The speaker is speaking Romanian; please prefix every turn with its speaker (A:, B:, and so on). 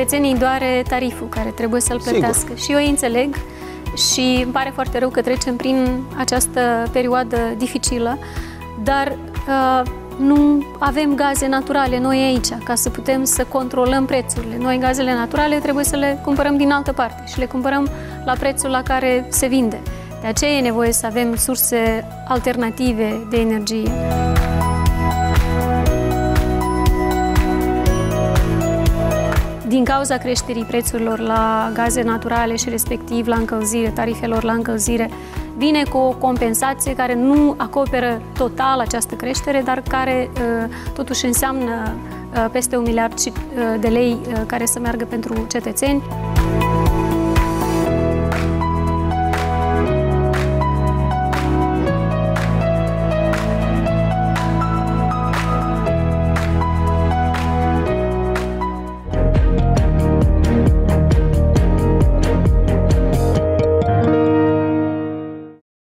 A: cetățenii doare tariful care trebuie să-l plătească. Sigur. Și eu îi înțeleg și îmi pare foarte rău că trecem prin această perioadă dificilă, dar uh, nu avem gaze naturale noi aici, ca să putem să controlăm prețurile. Noi gazele naturale trebuie să le cumpărăm din altă parte și le cumpărăm la prețul la care se vinde. De aceea e nevoie să avem surse alternative de energie. Din cauza creșterii prețurilor la gaze naturale și respectiv la încălzire, tarifelor la încălzire, vine cu o compensație care nu acoperă total această creștere, dar care uh, totuși înseamnă uh, peste un miliard uh, de lei care să meargă pentru cetățeni.